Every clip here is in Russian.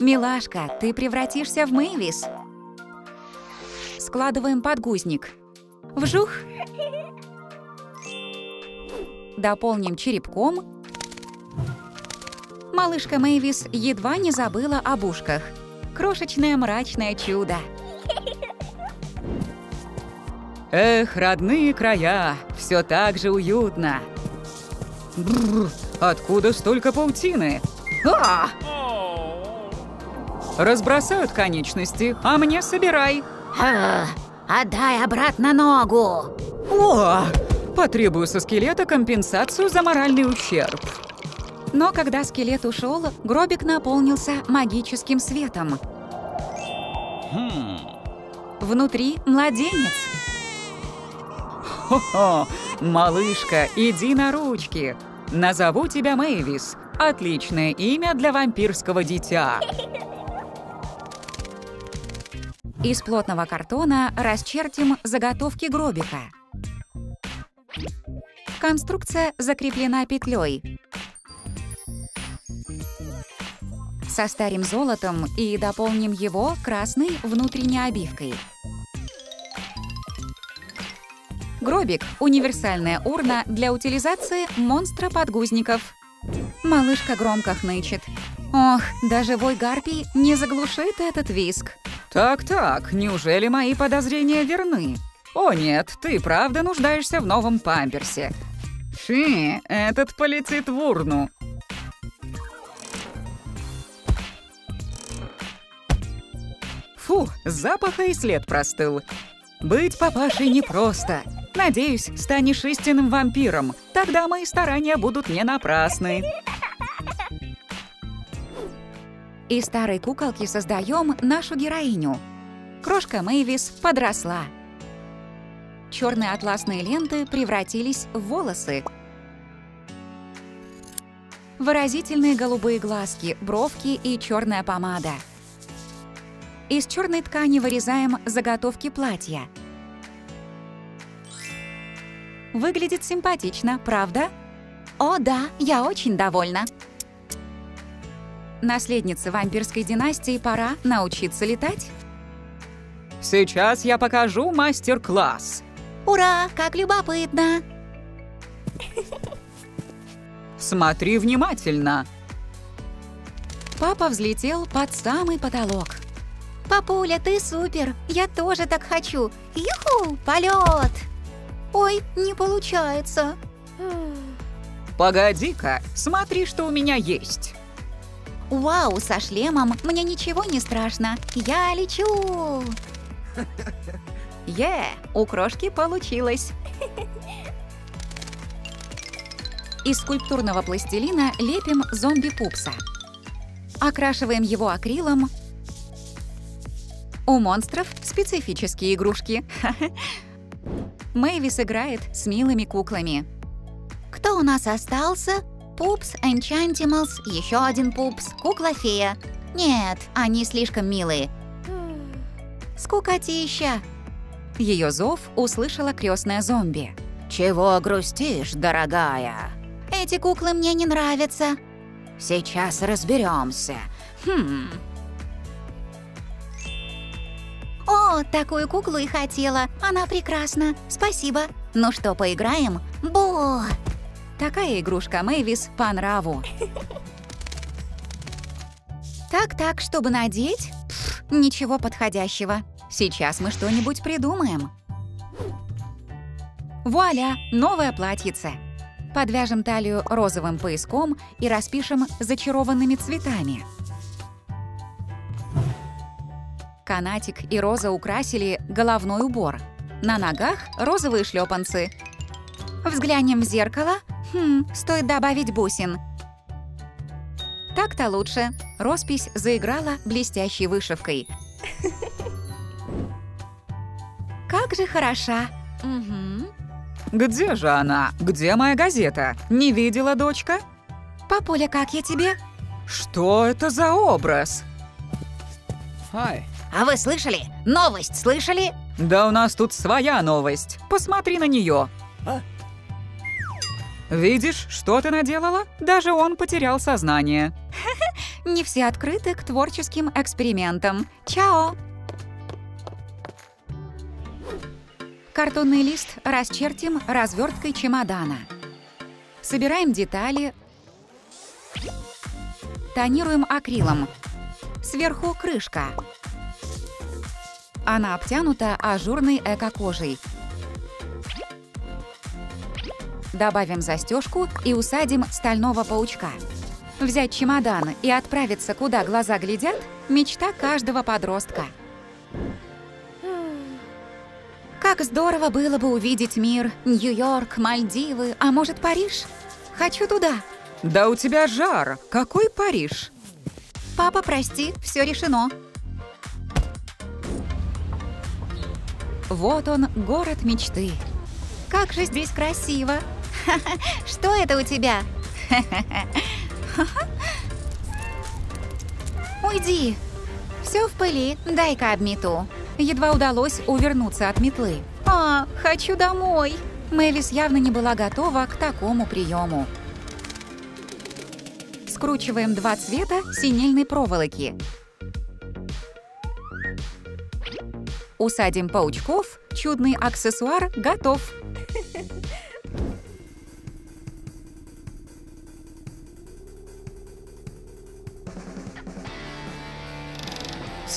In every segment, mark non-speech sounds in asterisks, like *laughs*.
Милашка, ты превратишься в Мэйвис. Складываем подгузник. Вжух. Дополним черепком. Малышка Мэйвис едва не забыла об ушках. Крошечное мрачное чудо. Эх, родные края, все так же уютно. Бррр, откуда столько паутины? А! Разбросают конечности, а мне собирай. А, отдай обратно ногу. О! Потребую со скелета компенсацию за моральный ущерб. Но когда скелет ушел, гробик наполнился магическим светом. Внутри младенец. Хо-хо! Малышка, иди на ручки. Назову тебя Мэйвис. Отличное имя для вампирского дитя. Из плотного картона расчертим заготовки гробика. Конструкция закреплена петлей. Состарим золотом и дополним его красной внутренней обивкой. Гробик – универсальная урна для утилизации монстра-подгузников. Малышка громко хнычет. Ох, даже вой гарпий не заглушит этот виск. Так-так, неужели мои подозрения верны? О нет, ты правда нуждаешься в новом памперсе. Фи, этот полетит в урну. Фу, запаха и след простыл. Быть папашей непросто. Надеюсь, станешь истинным вампиром. Тогда мои старания будут не напрасны. Из старой куколки создаем нашу героиню. Крошка Мэйвис подросла. Черные атласные ленты превратились в волосы. Выразительные голубые глазки, бровки и черная помада. Из черной ткани вырезаем заготовки платья. Выглядит симпатично, правда? О да, я очень довольна. Наследнице вампирской династии пора научиться летать. Сейчас я покажу мастер-класс. Ура, как любопытно! Смотри внимательно. Папа взлетел под самый потолок. Папуля, ты супер! Я тоже так хочу! Юху, полет! Ой, не получается. Погоди-ка, смотри, что у меня есть. Вау, со шлемом мне ничего не страшно. Я лечу. *laughs* Е, у крошки получилось. Из скульптурного пластилина лепим зомби-пупса. Окрашиваем его акрилом. У монстров специфические игрушки. *laughs* Мэйвис играет с милыми куклами. Кто у нас остался? Пупс, Энчантималс, еще один пупс, кукла-фея. Нет, они слишком милые. Скукотища. Ее зов услышала крестная зомби. «Чего грустишь, дорогая?» «Эти куклы мне не нравятся». «Сейчас разберемся. Хм...» «О, такую куклу и хотела. Она прекрасна. Спасибо. Ну что, поиграем? Бо!» Такая игрушка Мэйвис по нраву. Так-так, чтобы надеть? Пф, ничего подходящего. Сейчас мы что-нибудь придумаем. Вуаля, новое платьице. Подвяжем талию розовым пояском и распишем зачарованными цветами. Канатик и роза украсили головной убор. На ногах розовые шлепанцы. Взглянем в зеркало. Хм, стоит добавить бусин. Так-то лучше. Роспись заиграла блестящей вышивкой. *laughs* Как же хороша. Угу. Где же она? Где моя газета? Не видела, дочка? Папуля, как я тебе? Что это за образ? Hi. А вы слышали? Новость слышали? Да у нас тут своя новость. Посмотри на нее. А? Видишь, что ты наделала? Даже он потерял сознание. *laughs* Не все открыты к творческим экспериментам. Чао! Картонный лист расчертим разверткой чемодана. Собираем детали, тонируем акрилом. Сверху крышка. Она обтянута ажурной эко-кожей. Добавим застежку и усадим стального паучка. Взять чемодан и отправиться, куда глаза глядят – мечта каждого подростка. Как здорово было бы увидеть мир. Нью-Йорк, Мальдивы, а может Париж? Хочу туда. Да у тебя жар. Какой Париж? Папа, прости, все решено. Вот он, город мечты. Как же здесь красиво. *laughs* Что это у тебя? *laughs* Уйди. Все в пыли, дай-ка обмету. Едва удалось увернуться от метлы. А, хочу домой. Мэвис явно не была готова к такому приему. Скручиваем два цвета синельной проволоки. Усадим паучков, чудный аксессуар готов.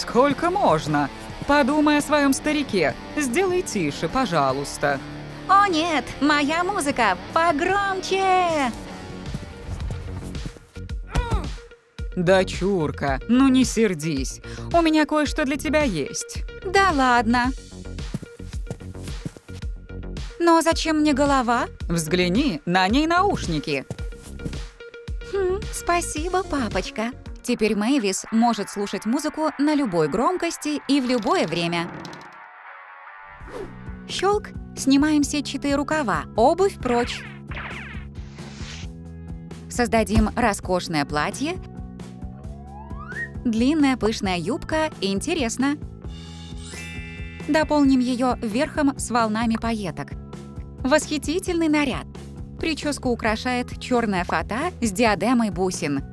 Сколько можно? Подумай о своем старике. Сделай тише, пожалуйста. О нет, моя музыка погромче! Дочурка, ну не сердись. У меня кое-что для тебя есть. Да ладно. Но зачем мне голова? Взгляни, на ней наушники. Хм, спасибо, папочка. Теперь Мэйвис может слушать музыку на любой громкости и в любое время. Щелк, снимаем сетчатые рукава, обувь прочь. Создадим роскошное платье. Длинная пышная юбка, интересно. Дополним ее верхом с волнами пайеток. Восхитительный наряд. Прическу украшает черная фата с диадемой бусин.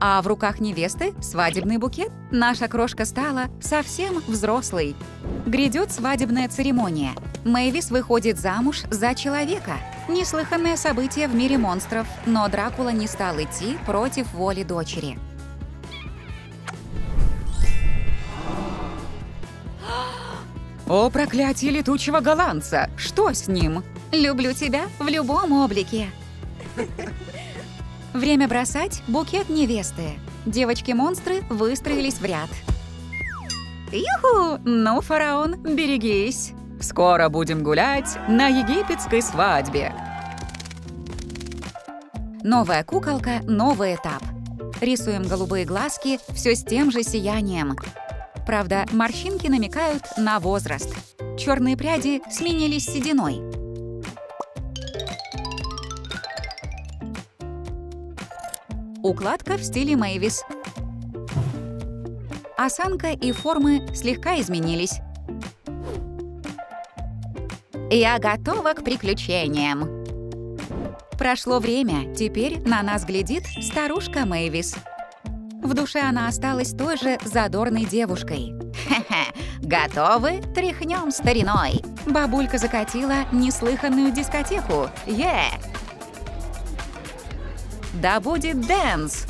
А в руках невесты свадебный букет. Наша крошка стала совсем взрослой. Грядет свадебная церемония. Мэйвис выходит замуж за человека. Неслыханное событие в мире монстров, но Дракула не стал идти против воли дочери. О, проклятие летучего голландца! Что с ним? Люблю тебя в любом облике. Время бросать букет невесты. Девочки-монстры выстроились в ряд. Юху! Ну, фараон, берегись. Скоро будем гулять на египетской свадьбе. Новая куколка, новый этап. Рисуем голубые глазки все с тем же сиянием. Правда, морщинки намекают на возраст. Черные пряди сменились сединой. Укладка в стиле Мэйвис. Осанка и формы слегка изменились. Я готова к приключениям. Прошло время, теперь на нас глядит старушка Мэйвис. В душе она осталась той же задорной девушкой. «Хе-хе, готовы? Тряхнем стариной!» Бабулька закатила неслыханную дискотеку. Yeah! Да будет dance!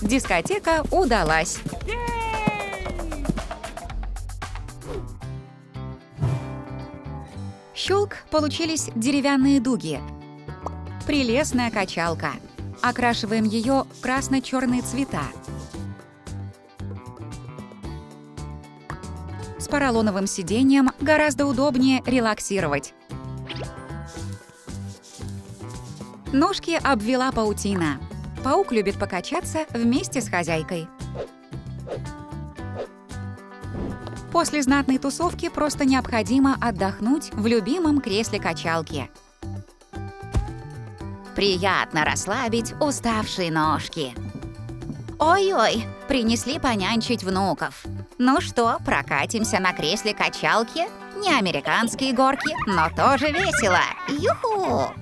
Дискотека удалась. Щелк получились деревянные дуги. Прелестная качалка. Окрашиваем ее в красно-черные цвета. С поролоновым сиденьем гораздо удобнее релаксировать. Ножки обвела паутина. Паук любит покачаться вместе с хозяйкой. После знатной тусовки просто необходимо отдохнуть в любимом кресле качалки. Приятно расслабить уставшие ножки. Ой-ой, принесли понянчить внуков. Ну что, прокатимся на кресле качалки? Не американские горки, но тоже весело. Юху!